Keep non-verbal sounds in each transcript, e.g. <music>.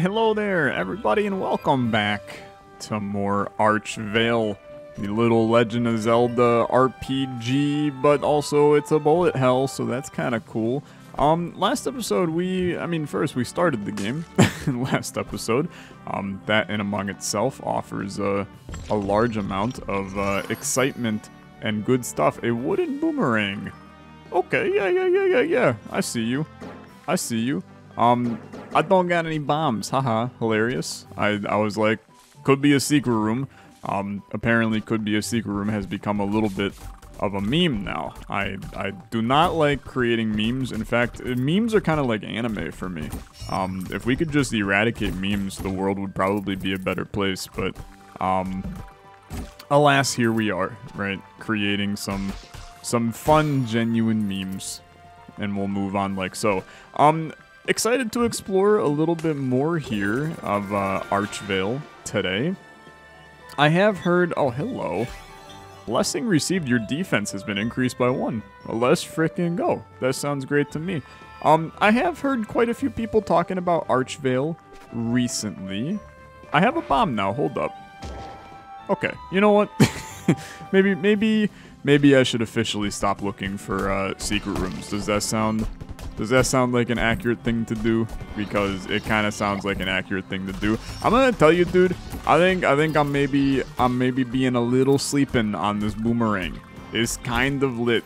Hello there, everybody, and welcome back to more Archvale, the little Legend of Zelda RPG, but also it's a bullet hell, so that's kind of cool. Um, last episode, we, I mean, first we started the game. <laughs> last episode, um, that in among itself offers a, a large amount of uh, excitement and good stuff. A wooden boomerang. Okay, yeah, yeah, yeah, yeah, yeah. I see you. I see you. Um, I don't got any bombs. Haha, hilarious. I, I was like, could be a secret room. Um, apparently could be a secret room has become a little bit of a meme now. I, I do not like creating memes. In fact, memes are kind of like anime for me. Um, if we could just eradicate memes, the world would probably be a better place. But, um, alas, here we are, right? Creating some, some fun, genuine memes. And we'll move on like so. Um, excited to explore a little bit more here of uh, Archvale today. I have heard. Oh, hello. Blessing received. Your defense has been increased by one. Let's freaking go. That sounds great to me. Um, I have heard quite a few people talking about Archvale recently. I have a bomb now. Hold up. Okay. You know what? <laughs> maybe, maybe, maybe I should officially stop looking for uh, secret rooms. Does that sound does that sound like an accurate thing to do? Because it kind of sounds like an accurate thing to do. I'm gonna tell you, dude. I think I think I'm maybe I'm maybe being a little sleeping on this boomerang. It's kind of lit.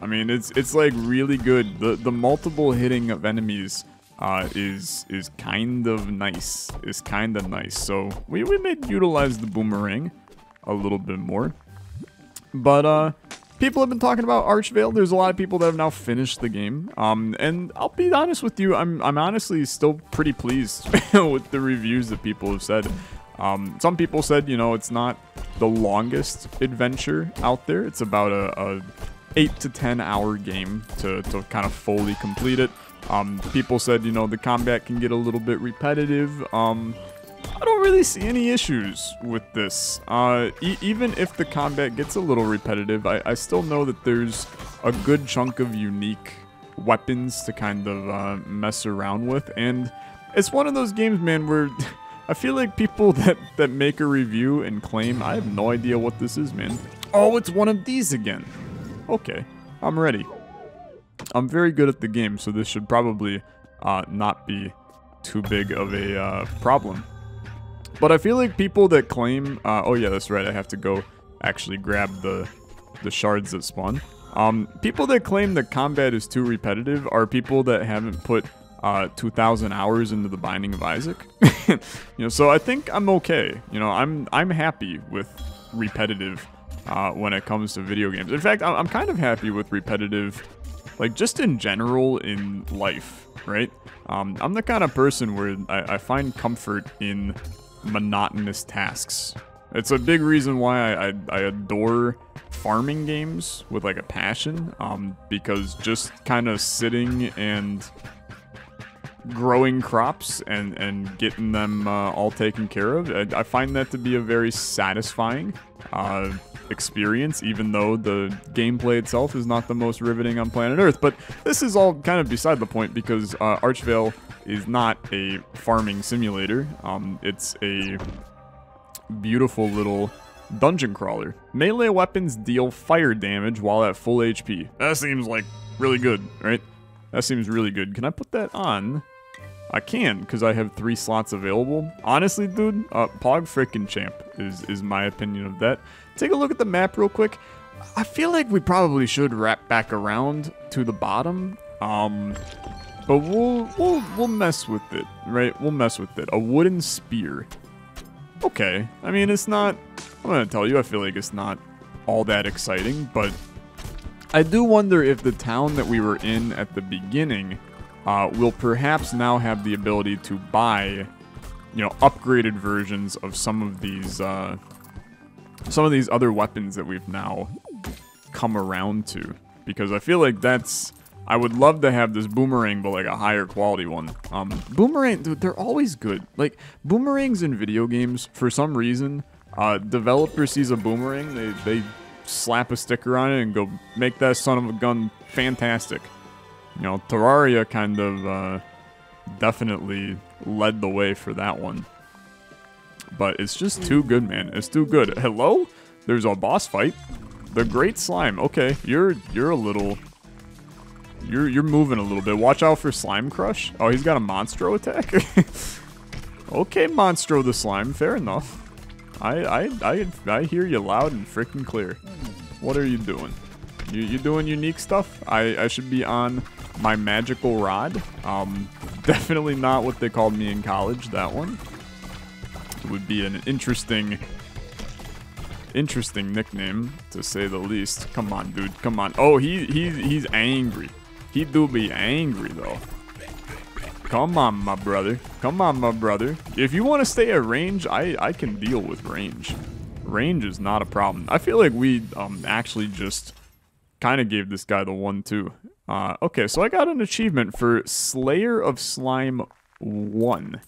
I mean, it's it's like really good. The the multiple hitting of enemies uh, is is kind of nice. Is kind of nice. So we we may utilize the boomerang a little bit more. But uh, people have been talking about Archvale. There's a lot of people that have now finished the game. Um, and I'll be honest with you, I'm, I'm honestly still pretty pleased <laughs> with the reviews that people have said. Um, some people said, you know, it's not the longest adventure out there. It's about a, a 8 to 10 hour game to, to kind of fully complete it. Um, people said, you know, the combat can get a little bit repetitive. Um, I don't really see any issues with this. Uh, e even if the combat gets a little repetitive, I, I, still know that there's a good chunk of unique weapons to kind of uh, mess around with, and it's one of those games, man, where <laughs> I feel like people <laughs> that, that make a review and claim, I have no idea what this is, man. Oh, it's one of these again. Okay, I'm ready. I'm very good at the game, so this should probably uh, not be too big of a uh, problem. But I feel like people that claim, uh, oh yeah, that's right, I have to go actually grab the the shards that spawn. Um, people that claim that combat is too repetitive are people that haven't put uh, 2,000 hours into the Binding of Isaac. <laughs> you know, so I think I'm okay. You know, I'm I'm happy with repetitive uh, when it comes to video games. In fact, I'm kind of happy with repetitive, like just in general in life, right? Um, I'm the kind of person where I, I find comfort in monotonous tasks. It's a big reason why I, I, I, adore farming games with like a passion, um, because just kind of sitting and growing crops and, and getting them uh, all taken care of, I, I, find that to be a very satisfying uh, experience, even though the gameplay itself is not the most riveting on planet Earth. But this is all kind of beside the point because uh, Archvale is not a farming simulator. Um, it's a beautiful little dungeon crawler. Melee weapons deal fire damage while at full HP. That seems like really good, right? That seems really good. Can I put that on? I can, because I have three slots available. Honestly, dude, uh, Pog frickin' Champ is, is my opinion of that. Take a look at the map real quick. I feel like we probably should wrap back around to the bottom. Um, but we'll, we'll, we'll mess with it, right? We'll mess with it. A wooden spear. Okay. I mean, it's not... I'm gonna tell you, I feel like it's not all that exciting, but... I do wonder if the town that we were in at the beginning uh, will perhaps now have the ability to buy, you know, upgraded versions of some of these, uh, some of these other weapons that we've now come around to. Because I feel like that's I would love to have this boomerang, but like a higher quality one. Um, boomerang, they're always good. Like, boomerangs in video games, for some reason, uh, developer sees a boomerang, they, they slap a sticker on it and go make that son of a gun fantastic. You know, Terraria kind of, uh, definitely led the way for that one. But it's just too good, man. It's too good. Hello? There's a boss fight. The Great Slime. Okay, you're you're a little you're you're moving a little bit. Watch out for Slime Crush. Oh, he's got a Monstro attack. <laughs> okay, Monstro the Slime. Fair enough. I I I I hear you loud and freaking clear. What are you doing? You you doing unique stuff? I I should be on my magical rod. Um, <laughs> definitely not what they called me in college. That one it would be an interesting interesting nickname to say the least. Come on, dude. Come on. Oh, he he he's angry. He do be angry though. Come on, my brother. Come on, my brother. If you want to stay at range, I I can deal with range. Range is not a problem. I feel like we um actually just kind of gave this guy the one too. Uh, okay, so I got an achievement for Slayer of Slime 1,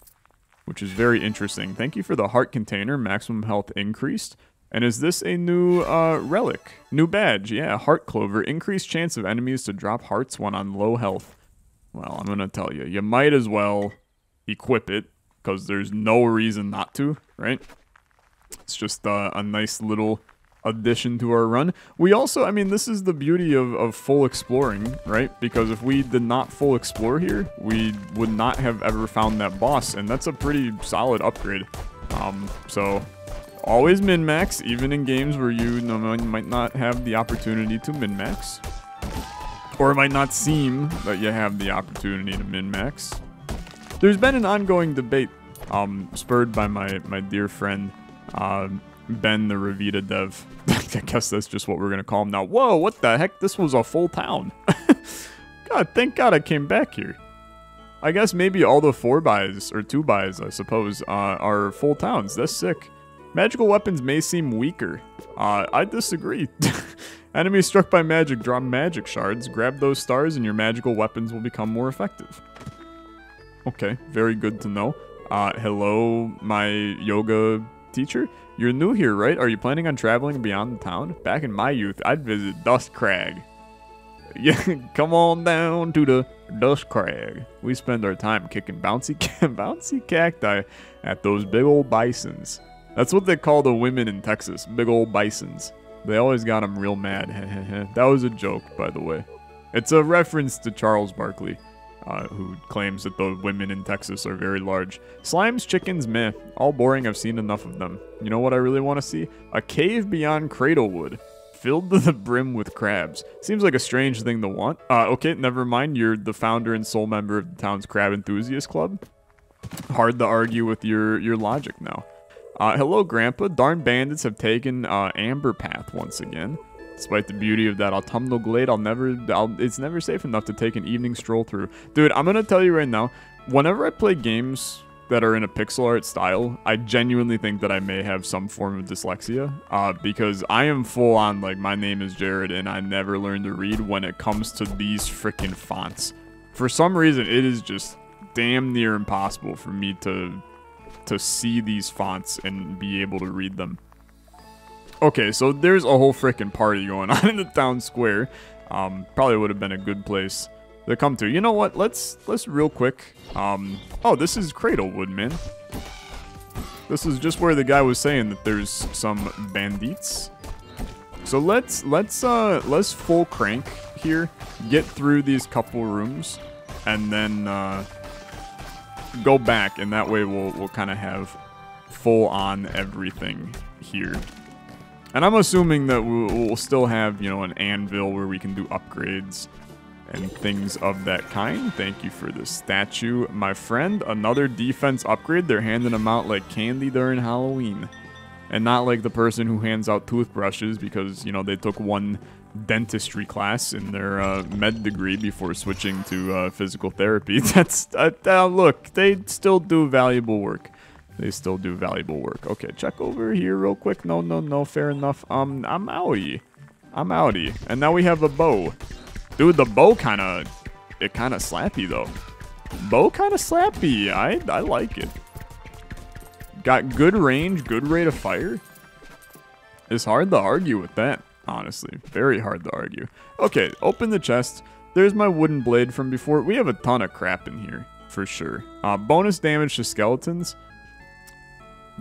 which is very interesting. Thank you for the heart container, maximum health increased. And is this a new uh, relic? New badge, yeah, Heart Clover. Increased chance of enemies to drop hearts when on low health. Well, I'm going to tell you, you might as well equip it, because there's no reason not to, right? It's just uh, a nice little addition to our run. We also, I mean, this is the beauty of, of full exploring, right? Because if we did not full explore here, we would not have ever found that boss, and that's a pretty solid upgrade. Um, so always min-max, even in games where you might not have the opportunity to min-max. Or it might not seem that you have the opportunity to min-max. There's been an ongoing debate, um, spurred by my, my dear friend, uh, Ben the Revita dev. <laughs> I guess that's just what we're gonna call him now. Whoa, what the heck? This was a full town. <laughs> God, thank God I came back here. I guess maybe all the four buys, or two buys, I suppose, uh, are full towns. That's sick. Magical weapons may seem weaker. Uh, I disagree. <laughs> Enemies struck by magic drop magic shards. Grab those stars and your magical weapons will become more effective. Okay, very good to know. Uh, hello, my yoga teacher. You're new here, right? Are you planning on traveling beyond the town? Back in my youth, I'd visit Dust Crag. <laughs> Yeah, come on down to the Dust Crag. We spend our time kicking bouncy, <laughs> bouncy cacti at those big old bisons. That's what they call the women in Texas, big old bisons. They always got them real mad. <laughs> that was a joke, by the way. It's a reference to Charles Barkley uh, who claims that the women in Texas are very large. Slimes, chickens, meh. All boring, I've seen enough of them. You know what I really want to see? A cave beyond Cradlewood. Filled to the brim with crabs. Seems like a strange thing to want. Uh, okay, never mind. You're the founder and sole member of the town's Crab Enthusiast Club. Hard to argue with your, your logic now. Uh, hello, Grandpa. Darn bandits have taken uh, Amber Path once again. Despite the beauty of that autumnal glade, I'll never, I'll, it's never safe enough to take an evening stroll through. Dude, I'm gonna tell you right now, whenever I play games that are in a pixel art style, I genuinely think that I may have some form of dyslexia. Uh, because I am full on, like, my name is Jared and I never learned to read when it comes to these freaking fonts. For some reason, it is just damn near impossible for me to to see these fonts and be able to read them. Okay, so there's a whole freaking party going <laughs> on in the town square. Um, probably would have been a good place to come to. You know what? Let's let's real quick. Um, oh, this is Cradlewood, man. This is just where the guy was saying that there's some bandits. So let's let's uh let's full crank here, get through these couple rooms, and then uh, go back, and that way we'll we'll kind of have full on everything here. And I'm assuming that we'll, still have, you know, an anvil where we can do upgrades and things of that kind. Thank you for the statue, my friend. Another defense upgrade. They're handing them out like candy during Halloween. And not like the person who hands out toothbrushes because, you know, they took one dentistry class in their uh, med degree before switching to uh, physical therapy. <laughs> That's, uh, look, they still do valuable work. They still do valuable work. Okay, check over here real quick. No, no, no, fair enough. Um, I'm outie. I'm outie. And now we have a bow. Dude, the bow kind of, it kind of slappy though. Bow kind of slappy. I, I like it. Got good range, good rate of fire. It's hard to argue with that, honestly. Very hard to argue. Okay, open the chest. There's my wooden blade from before. We have a ton of crap in here for sure. Uh, bonus damage to skeletons.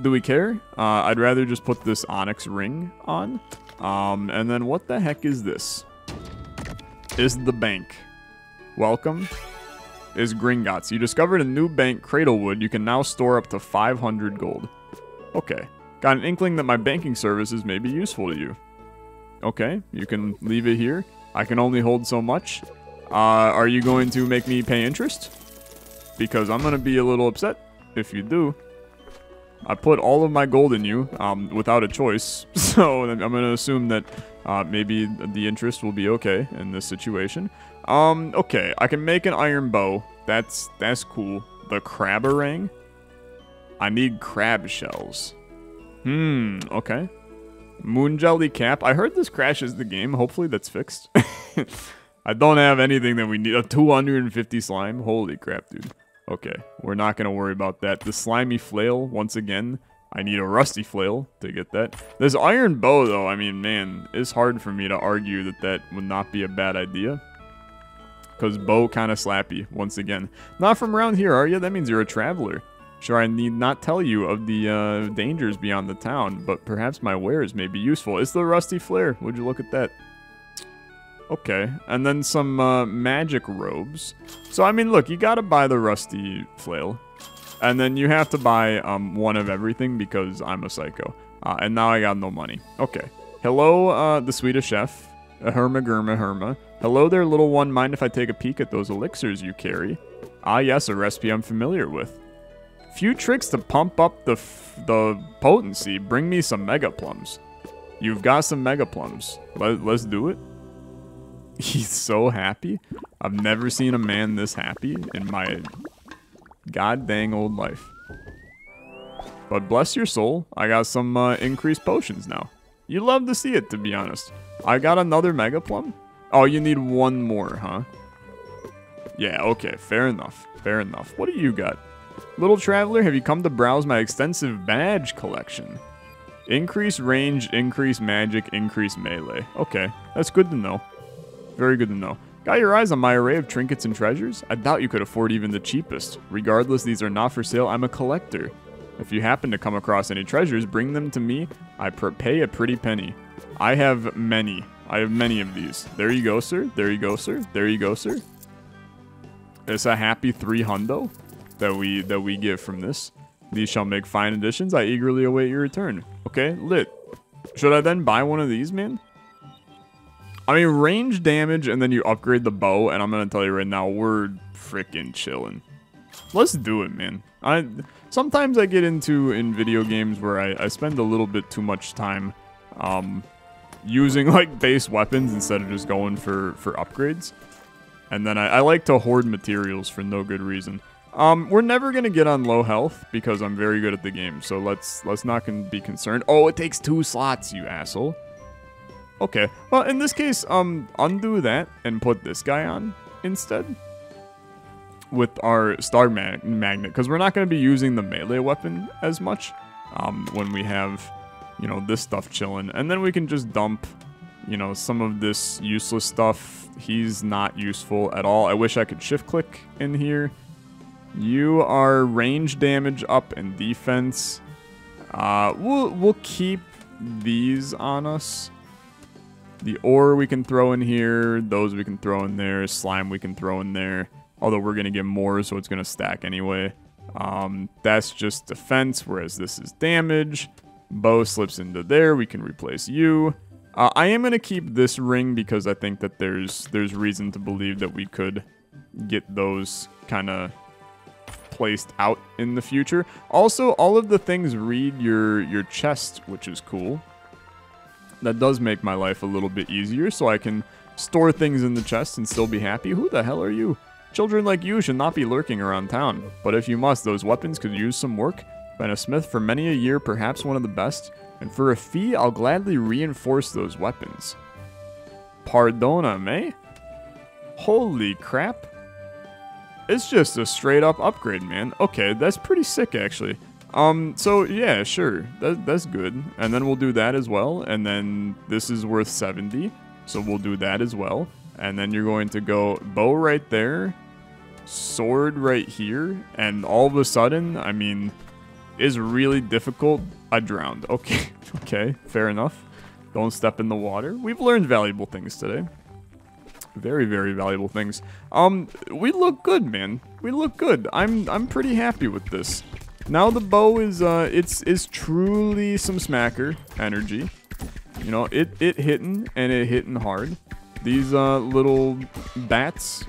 Do we care? Uh, I'd rather just put this onyx ring on. Um, and then what the heck is this? Is the bank. Welcome. Is Gringotts. You discovered a new bank, Cradlewood. You can now store up to 500 gold. Okay. Got an inkling that my banking services may be useful to you. Okay, you can leave it here. I can only hold so much. Uh, are you going to make me pay interest? Because I'm going to be a little upset if you do. I put all of my gold in you um, without a choice, <laughs> so I'm going to assume that uh, maybe the interest will be okay in this situation. Um, okay, I can make an iron bow. That's that's cool. The crabberang. I need crab shells. Hmm, okay. Moon jelly cap. I heard this crashes the game. Hopefully that's fixed. <laughs> I don't have anything that we need. A 250 slime? Holy crap, dude. Okay, we're not going to worry about that. The slimy flail, once again, I need a rusty flail to get that. This iron bow, though, I mean, man, it's hard for me to argue that that would not be a bad idea. Because bow kind of slappy, once again. Not from around here, are you? That means you're a traveler. Sure, I need not tell you of the uh, dangers beyond the town, but perhaps my wares may be useful. It's the rusty flare. Would you look at that? Okay, and then some uh, magic robes. So, I mean, look, you gotta buy the rusty flail. And then you have to buy um, one of everything because I'm a psycho. Uh, and now I got no money. Okay. Hello, uh, the Swedish chef. Herma Germa Herma. Hello there, little one. Mind if I take a peek at those elixirs you carry? Ah, yes, a recipe I'm familiar with. Few tricks to pump up the the potency. Bring me some mega plums. You've got some mega plums. Let, let's do it. <laughs> He's so happy. I've never seen a man this happy in my god dang old life. But bless your soul, I got some uh, increased potions now. You love to see it, to be honest. I got another Mega Plum. Oh, you need one more, huh? Yeah, okay, fair enough. Fair enough. What do you got? Little traveler, have you come to browse my extensive badge collection? Increase range, increase magic, increase melee. Okay, that's good to know. Very good to know. Got your eyes on my array of trinkets and treasures? I doubt you could afford even the cheapest. Regardless, these are not for sale. I'm a collector. If you happen to come across any treasures, bring them to me. I pay a pretty penny. I have many. I have many of these. There you go, sir. There you go, sir. There you go, sir. It's a happy three hundo that we that we get from this. These shall make fine additions. I eagerly await your return. Okay, lit. Should I then buy one of these, man? I mean, range damage, and then you upgrade the bow, and I'm gonna tell you right now, we're freaking chilling. Let's do it, man. I sometimes I get into in video games where I, I spend a little bit too much time um, using <laughs> like base weapons instead of just going for for upgrades. And then I, I like to hoard materials for no good reason. Um, we're never gonna get on low health because I'm very good at the game, so let's let's not be concerned. Oh, it takes two slots, you asshole. Okay, well, in this case, um, undo that and put this guy on instead with our star mag magnet, because we're not to be using the melee weapon as much um, when we have, you know, this stuff chilling. And then we can just dump, you know, some of this useless stuff. He's not useful at all. I wish I could shift click in here. You are range damage up and defense. Uh, we'll, we'll keep these on us. The ore we can throw in here. Those we can throw in there. Slime we can throw in there. Although we're going to get more, so it's going to stack anyway. Um, that's just defense, whereas this is damage. Bow slips into there. We can replace you. Uh, I am going to keep this ring because I think that there's there's reason to believe that we could get those kind of placed out in the future. Also, all of the things read your your chest, which is cool that does make my life a little bit easier so I can store things in the chest and still be happy. Who the hell are you? Children like you should not be lurking around town, but if you must, those weapons could use some work. Been a smith for many a year, perhaps one of the best, and for a fee, I'll gladly reinforce those weapons. Pardona me? Holy crap. It's just a straight up upgrade, man. Okay, that's pretty sick, actually. Um, so yeah, sure, that, that's good. And then we'll do that as well. And then this is worth 70, so we'll do that as well. And then you're going to go bow right there. sword right here, and all of a sudden, I mean, is really difficult. I drowned. <laughs> Okay, okay, fair enough. Don't step in the water. We've learned valuable things today. Very, very valuable things. Um, we look good, man. We look good. I'm I'm pretty happy with this. Now the bow is uh it's is truly some smacker energy. You know, it it hitting and it hitting hard. These uh little bats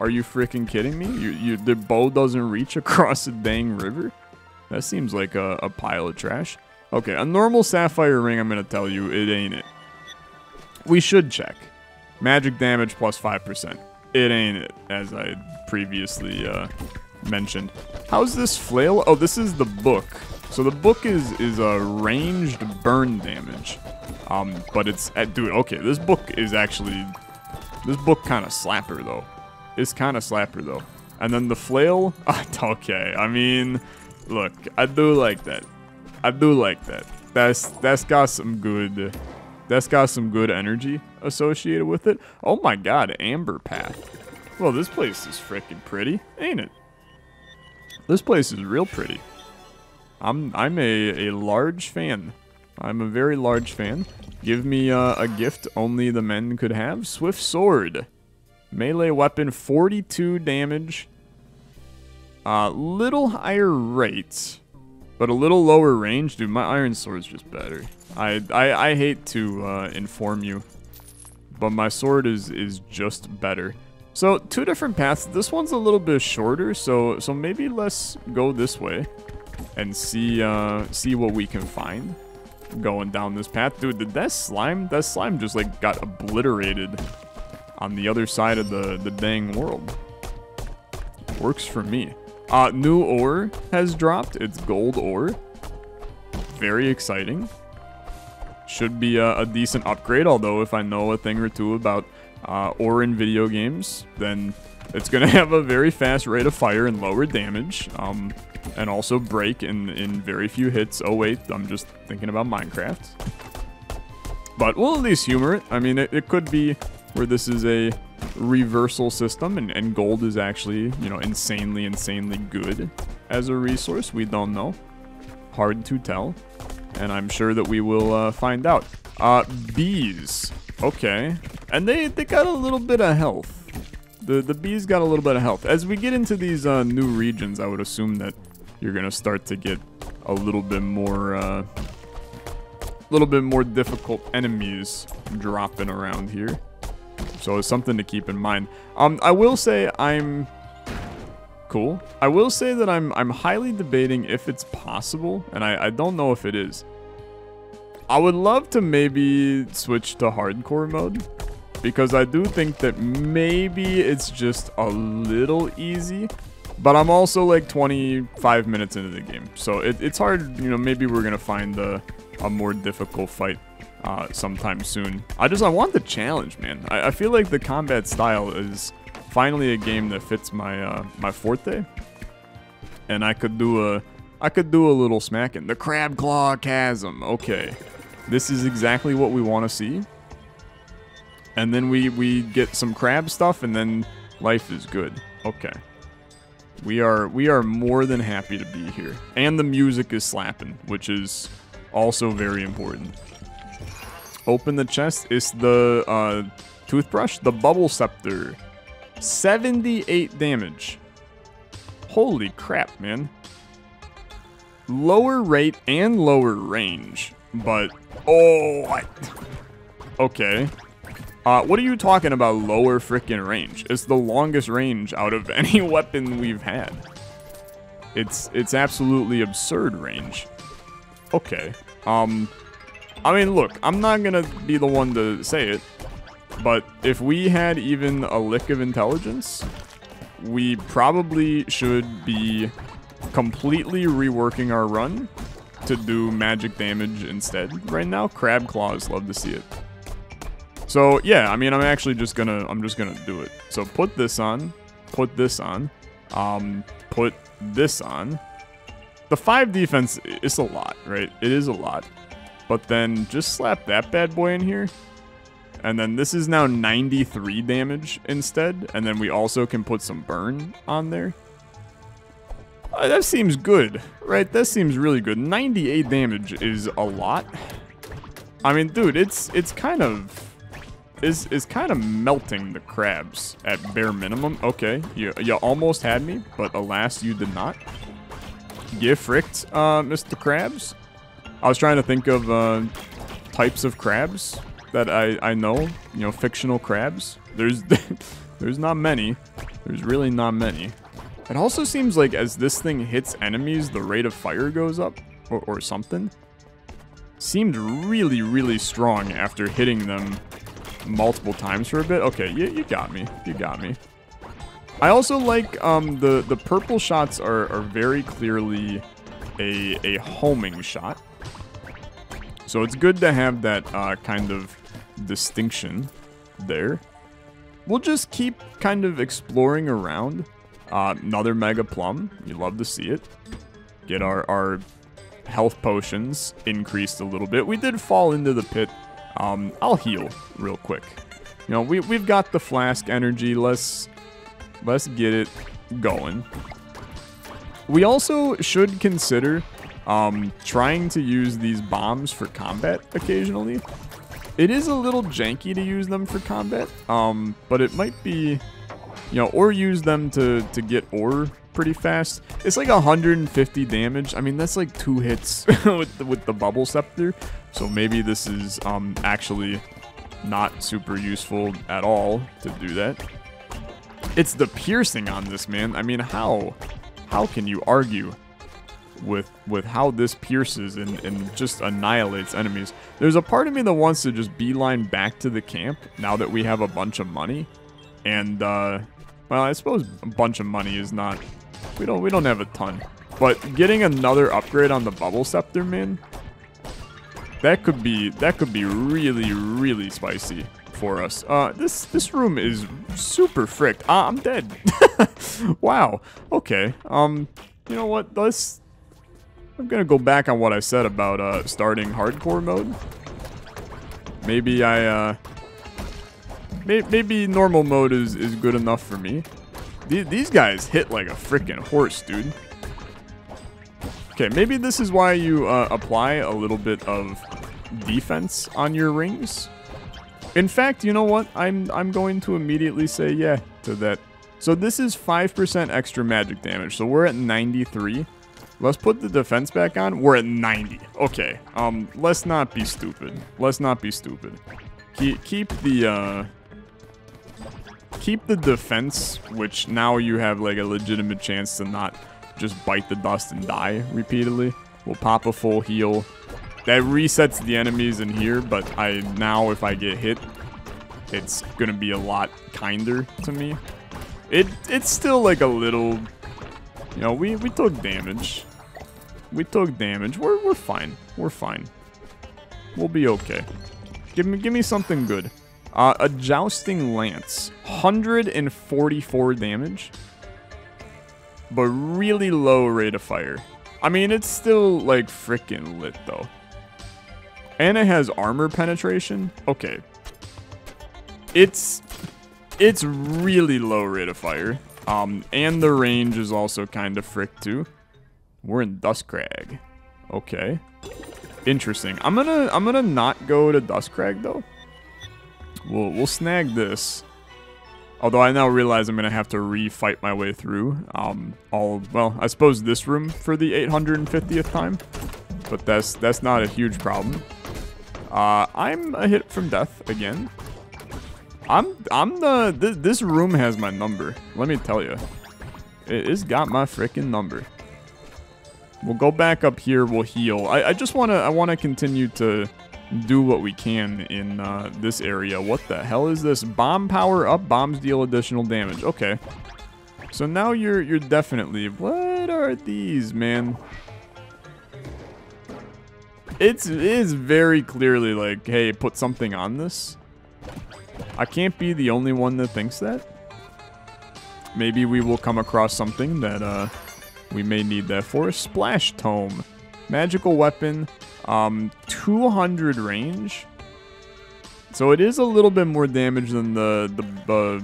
are you freaking kidding me? You, you, the bow doesn't reach across a dang river? That seems like a, a pile of trash. Okay, a normal sapphire ring, I'm to tell you, it ain't it. We should check. Magic damage plus 5%. It ain't it, as I previously uh, mentioned. How's this flail? Oh, this is the book. So the book is is a ranged burn damage. Um, but it's, uh, dude, okay, this book is actually, this book kind of slapper, though. It's kind of slapper, though. And then the flail, <laughs> okay, I mean, look, I do like that. I do like that. That's that's got some good that's got some good energy associated with it. Oh my god, Amber Path. Well, this place is freaking pretty, ain't it? This place is real pretty. I'm I'm a, a large fan. I'm a very large fan. Give me uh, a gift only the men could have. Swift Sword. Melee weapon, 42 damage. Uh, little higher rates. But a little lower range, dude, my iron sword's just better. I I, I hate to uh, inform you, but my sword is is just better. So two different paths. This one's a little bit shorter, so so maybe let's go this way and see uh, see what we can find going down this path. Dude, did that slime? That slime just like got obliterated on the other side of the the dang world. Works for me. Uh, new ore has dropped. It's gold ore. Very exciting. Should be a, a, decent upgrade, although if I know a thing or two about uh, ore in video games, then it's going <laughs> to have a very fast rate of fire and lower damage, um, and also break in, in very few hits. Oh wait, I'm just thinking about Minecraft. But we'll at least humor it. I mean, it, it could be where this is a reversal system, and, and gold is actually, you know, insanely, insanely good as a resource. We don't know. Hard to tell. And I'm sure that we will uh, find out. Uh, bees. Okay. And they, they got a little bit of health. The, the bees got a little bit of health. As we get into these uh, new regions, I would assume that you're going to start to get a little bit more... Uh, little bit more difficult enemies dropping around here. So it's something to keep in mind. Um, I will say I'm cool. I will say that I'm I'm highly debating if it's possible, and I, I don't know if it is. I would love to maybe switch to hardcore mode because I do think that maybe it's just a little easy. But I'm also like 25 minutes into the game, so it, it's hard. You know, maybe we're gonna find a, a more difficult fight uh, sometime soon. I just I want the challenge, man. I, I, feel like the combat style is finally a game that fits my uh, my forte, and I could do a I could do a little smacking. The crab claw chasm. Okay, this is exactly what we want to see. And then we we get some crab stuff, and then life is good. Okay. We are we are more than happy to be here. And the music is slapping, which is also very important. Open the chest. It's the uh, toothbrush, the bubble scepter. 78 damage. Holy crap, man. Lower rate and lower range, but oh, I, <laughs> okay. Uh, what are you talking about lower freaking range? It's the longest range out of <laughs> any weapon we've had. It's it's absolutely absurd range. Okay. Um, I mean, look, I'm not gonna be the one to say it, but if we had even a lick of intelligence, we probably should be completely reworking our run to do magic damage instead. Right now, Crab Claws love to see it. So yeah, I mean, I'm actually just gonna, I'm just gonna do it. So put this on, put this on, um, put this on. The five defense is a lot, right? It is a lot. But then just slap that bad boy in here. And then this is now 93 damage instead. And then we also can put some burn on there. Uh, that seems good, right? That seems really good. 98 damage is a lot. I mean, dude, it's it's kind of is is kind of melting the crabs at bare minimum. Okay, you you almost had me, but alas, you did not. Get fricked, uh, Mr. Krabs. I was trying to think of uh, types of crabs that I I know. You know, fictional crabs. There's <laughs> there's not many. There's really not many. It also seems like as this thing hits enemies, the rate of fire goes up, or, or something. Seemed really, really strong after hitting them multiple times for a bit. Okay, you, you got me. You got me. I also like um, the, the purple shots are, are very clearly a, a homing shot. So it's good to have that uh, kind of distinction there. We'll just keep kind of exploring around. Uh, another Mega Plum. You love to see it. Get our, our health potions increased a little bit. We did fall into the pit. Um, I'll heal real quick. You know, we, we've got the flask energy. Let's, let's get it going. We also should consider um, trying to use these bombs for combat occasionally. It is a little janky to use them for combat, um, but it might be, you know, or use them to, to get ore pretty fast. It's like 150 damage. I mean, that's like two hits <laughs> with, the, with the bubble scepter. So maybe this is um, actually not super useful at all to do that. It's the piercing on this, man. I mean, how? How can you argue with with how this pierces and, and just annihilates enemies? There's a part of me that wants to just beeline back to the camp now that we have a bunch of money. And, uh, well, I suppose a bunch of money is not we don't we don't have a ton. But getting another upgrade on the bubble scepter, man, that could be that could be really really spicy for us. Uh, this this room is super fricked. Ah, I'm dead. <laughs> wow. Okay. Um, you know what? Let's. I'm gonna go back on what I said about uh starting hardcore mode. Maybe I uh. May maybe normal mode is is good enough for me. These guys hit like a freaking horse, dude. Okay, maybe this is why you uh, apply a little bit of defense on your rings. In fact, you know what? I'm I'm going to immediately say yeah to that. So this is 5% extra magic damage. So we're at 93. Let's put the defense back on. We're at 90. Okay. Um, let's not be stupid. Let's not be stupid. Keep, keep the, uh, keep the defense, which now you have like a legitimate chance to not just bite the dust and die repeatedly. We'll pop a full heal. That resets the enemies in here, but I now if I get hit, it's gonna be a lot kinder to me. It it's still like a little you know, we, we took damage. We took damage. We're we're fine. We're fine. We'll be okay. Give me give me something good. Uh, a Jousting Lance. 144 damage. But really low rate of fire. I mean, it's still, like, freaking lit, though. And it has armor penetration. Okay. It's... It's really low rate of fire. Um, and the range is also kind of frick, too. We're in Dustcrag. Okay. Interesting. I'm gonna I'm gonna not go to Dustcrag though. We'll, we'll snag this. Although I now realize I'm to have to re-fight my way through um, all, well, I suppose this room for the 850th time. But that's that's not a huge problem. Uh, I'm a hit from death again. I'm I'm the th this room has my number. Let me tell you, it, has got my freaking number. We'll go back up here. We'll heal. I, I just wanna I wanna continue to do what we can in uh, this area. What the hell is this? Bomb power up, bombs deal additional damage. Okay. So now you're you're definitely... What are these, man? It's, it is very clearly like, hey, put something on this. I can't be the only one that thinks that. Maybe we will come across something that uh, we may need that for. A splash Tome. Magical weapon. Um, 200 range. So it is a little bit more damage than the, the uh,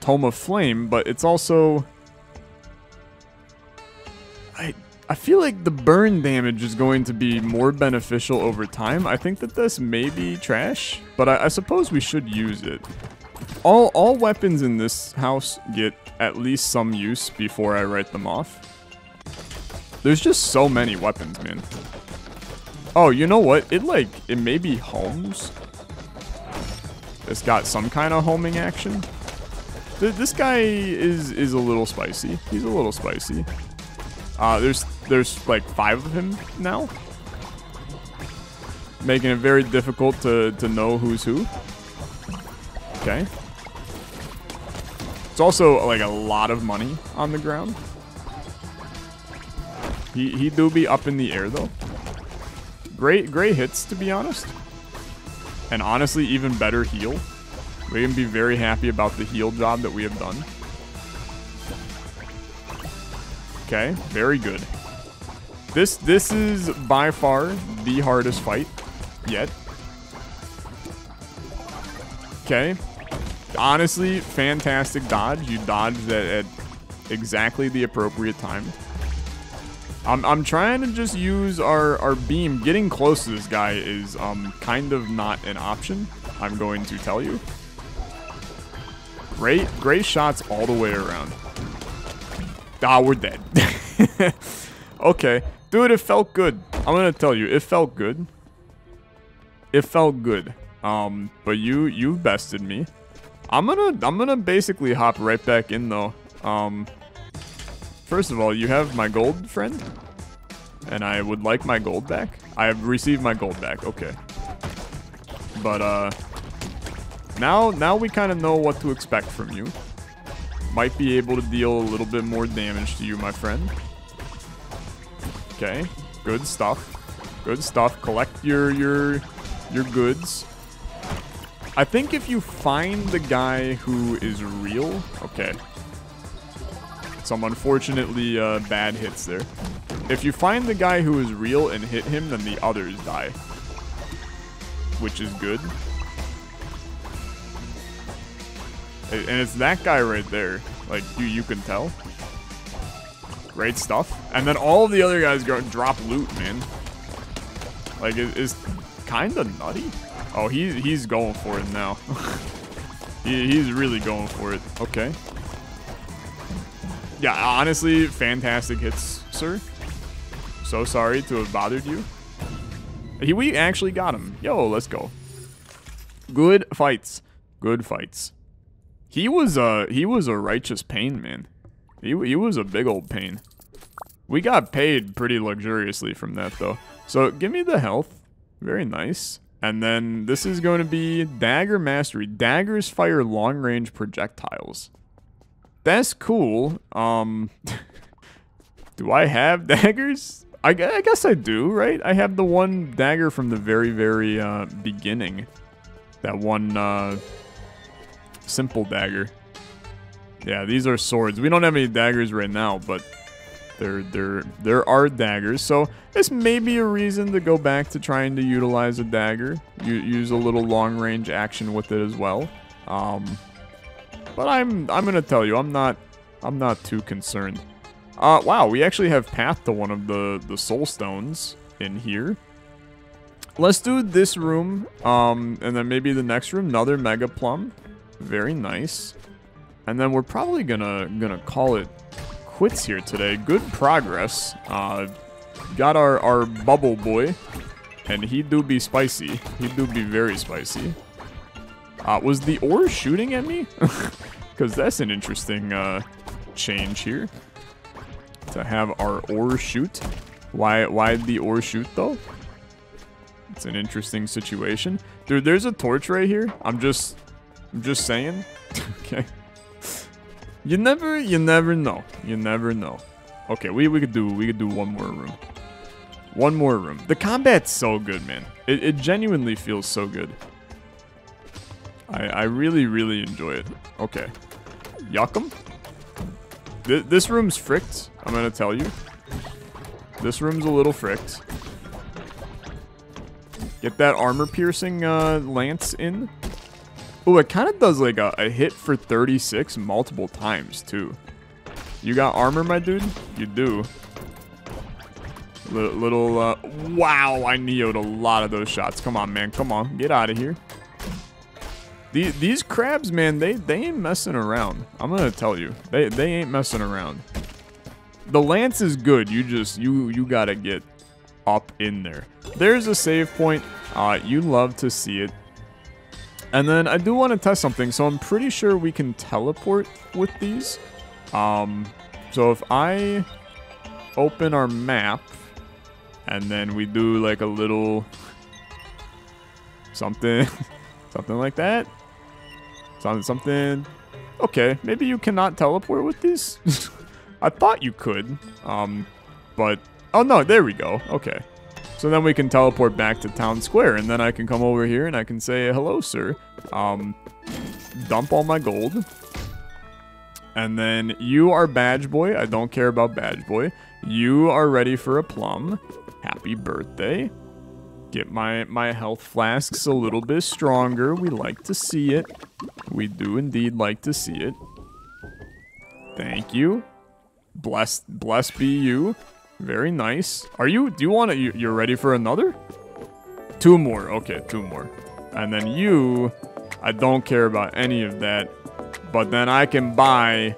Tome of Flame, but it's also... I, I feel like the burn damage is going to be more beneficial over time. I think that this may be trash, but I, I suppose we should use it. All, all weapons in this house get at least some use before I write them off. There's just so many weapons, man. Oh, you know what? It like, it maybe homes. It's got some kind of homing action. Th this guy is is a little spicy. He's a little spicy. Uh, there's there's like five of him now, making it very difficult to to know who's who. Okay. It's also like a lot of money on the ground. He he do be up in the air though. Great great hits to be honest. And honestly, even better heal. We can be very happy about the heal job that we have done. Okay, very good. This this is by far the hardest fight yet. Okay. Honestly, fantastic dodge. You dodged at, at exactly the appropriate time. I'm, I'm trying to just use our, our beam. Getting close to this guy is um kind of not an option, I'm going to tell you. Great, great shots all the way around. Ah, we're dead. <laughs> okay. Dude, it felt good. I'm gonna tell you, it felt good. It felt good. Um, but you you bested me. I'm gonna I'm gonna basically hop right back in though. Um First of all, you have my gold friend. And I would like my gold back. I have received my gold back, okay. But uh now, now we kind of know what to expect from you. Might be able to deal a little bit more damage to you, my friend. Okay, good stuff. Good stuff. Collect your your your goods. I think if you find the guy who is real, okay. Some unfortunately uh, bad hits there. If you find the guy who is real and hit him, then the others die. Which is good. And it's that guy right there. Like, you, you can tell. Great stuff. And then all the other guys go drop loot, man. Like, it, it's kind of nutty. Oh, he, he's going for it now. <laughs> he, he's really going for it. Okay. Yeah, honestly, fantastic hits, sir. So sorry to have bothered you. He, we actually got him. Yo, let's go. Good fights. Good fights. He was a he was a righteous pain, man. He he was a big old pain. We got paid pretty luxuriously from that though. So give me the health. Very nice. And then this is going to be Dagger Mastery. Daggers fire long-range projectiles. That's cool. Um, <laughs> do I have <laughs> daggers? I, I, guess I do, right? I have the one dagger from the very, very uh, beginning. That one uh, simple dagger. Yeah, these are swords. We don't have any daggers right now, but there, there, there are daggers. So this may be a reason to go back to trying to utilize a dagger. Use a little long range action with it as well. Um, but I'm, I'm gonna tell you, I'm not, I'm not too concerned. Uh, wow, we actually have path to one of the the soul stones in here. Let's do this room, um, and then maybe the next room, another mega plum. Very nice. And then we're probably gonna gonna call it quits here today. Good progress. Uh, got our, our bubble boy. And he do be spicy. He do be very spicy. Uh, was the ore shooting at me? <laughs> Because that's an interesting uh, change here. To have our ore shoot. Why why the ore shoot though? It's an interesting situation. Dude, there's a torch right here. I'm just I'm just saying. <laughs> okay. You never, you never know. You never know. Okay, we, we could do we could do one more room. One more room. The combat's so good, man. It, it genuinely feels so good. I, I really, really enjoy it. Okay. Yuckum. Th this room's fricked, I'm gonna tell you. This room's a little fricked. Get that armor piercing uh, lance in. Oh, it kind of does like a, a hit for 36 multiple times too. You got armor, my dude? You do. Little, little uh, wow, I neoed a lot of those shots. Come on, man. Come on. Get out of here. These, these crabs, man, they, they ain't messing around. I'm to tell you. They, they ain't messing around. The lance is good. You just, you, you got to get up in there. There's a save point. Uh, you love to see it. And then I do want to test something. So I'm pretty sure we can teleport with these. Um, so if I open our map and then we do like a little something, <laughs> something like that. Something, something. Okay, maybe you cannot teleport with these. <laughs> I thought you could, um, but oh no, there we go. Okay, so then we can teleport back to town square, and then I can come over here and I can say hello, sir. Um, dump all my gold. And then you are badge boy. I don't care about badge boy. You are ready for a plum. Happy birthday. Get my, my health flasks a little bit stronger. We like to see it. We do indeed like to see it. Thank you. Blessed, blessed be you. Very nice. Are you, do you want to, you're ready for another? Two more. Okay, two more. And then you, I don't care about any of that. But then I can buy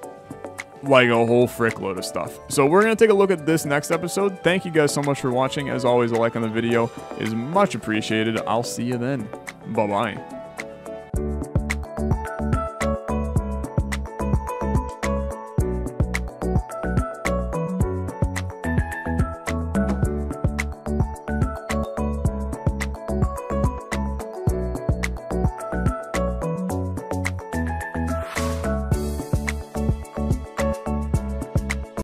like a whole frick load of stuff. So we're going to take a look at this next episode. Thank you guys so much for watching. As always, a like on the video is much appreciated. I'll see you then. Bye-bye.